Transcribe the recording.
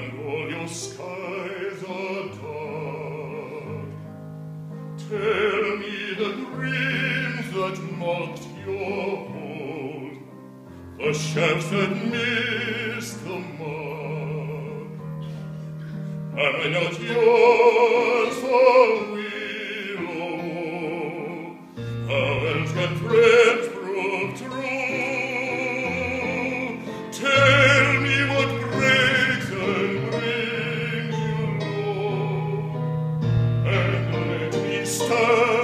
and all your skies are dark. Tell me the dreams that mocked your hold, the shafts that missed the mark. Am I not yours for weal or woe? How else oh